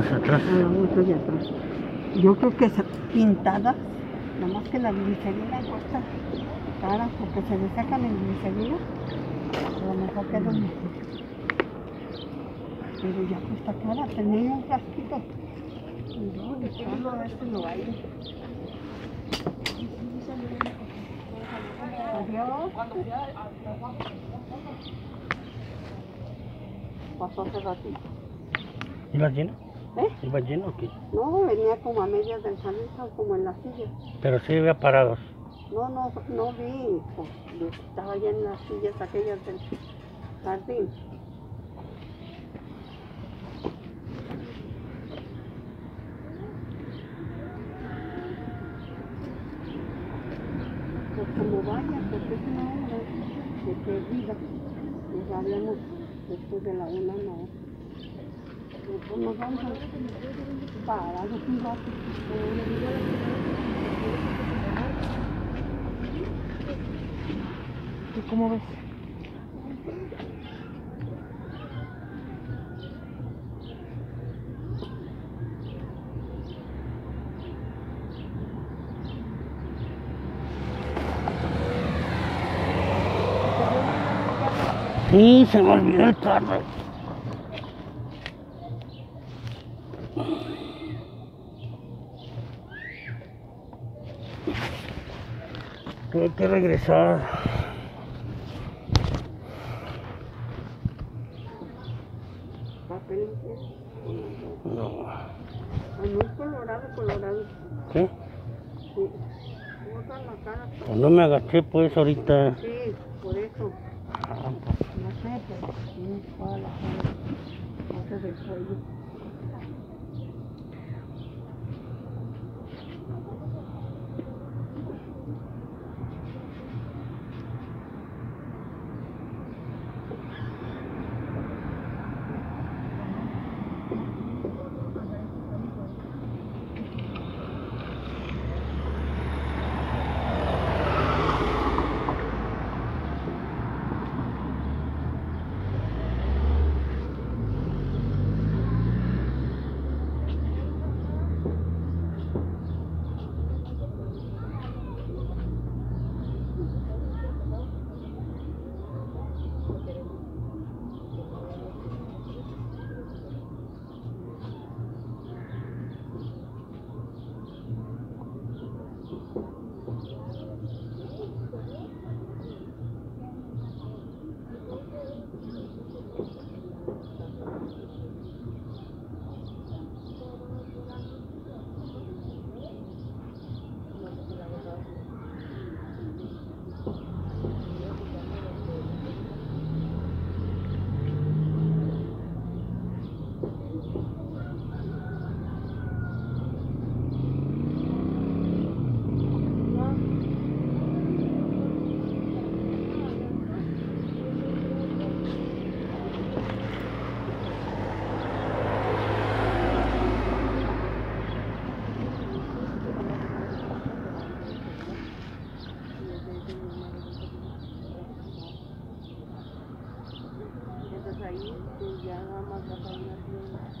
las atrás. a la moto de atrás. Yo creo que es pintada, nada más que la glicerina cuesta cara, porque se le sacan el glicerina, a lo mejor queda mejor. Pero ya cuesta cara, tenía un frasquito. Y echarlo a este no hay. Adiós. Pasó hace ratito. ¿Iba lleno? ¿Eh? ¿Iba lleno o qué? No, venía como a medias del salito, como en la silla. Pero sí había parados. No, no, no vi, pues, estaba ya en las sillas aquellas del jardín. Pues como vaya, porque es una hora de que diga, nos sabíamos después de la una, no. Nos vamos a parar un rato. ¿Y cómo ves? Sí, se me olvidó el carro. Tuve que regresar. Papel, No. muy colorado, colorado. ¿Qué? Sí. Cara. Pues no me agaché pues ahorita. Sí, Entonces ahí pues, ya nada más vas a una tienda.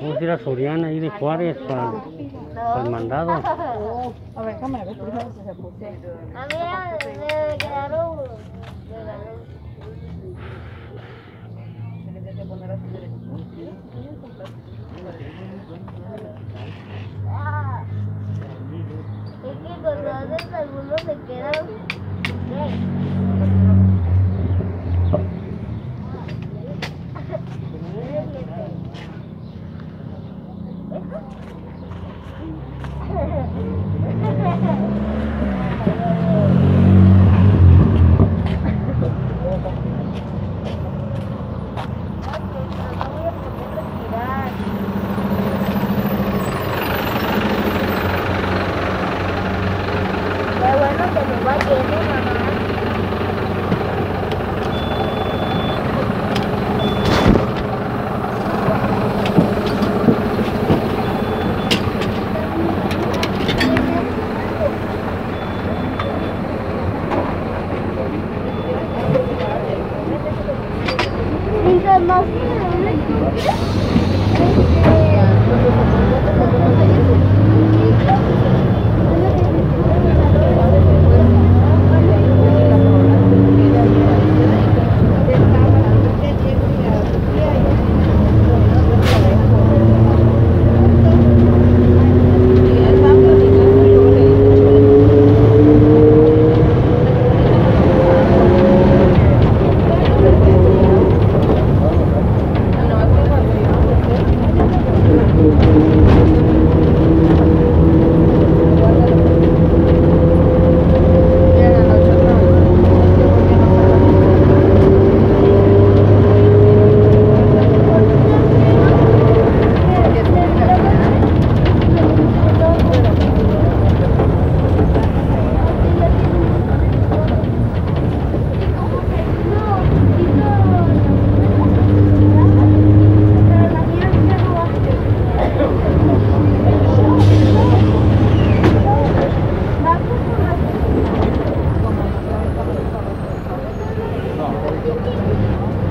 Vamos a ir a Soriana ahí de Juárez para, para el mandado. A ver, déjame ver primero si se. A mí me quedaron uno. Ha ha ha! Wow.